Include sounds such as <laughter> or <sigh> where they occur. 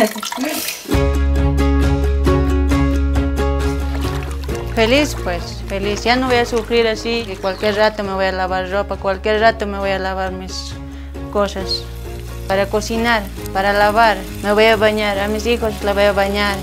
<laughs> feliz, pues, feliz. Ya no voy a sufrir así, que cualquier rato me voy a lavar ropa, cualquier rato me voy a lavar mis cosas. Para cocinar, para lavar, me voy a bañar, a mis hijos la voy a bañar.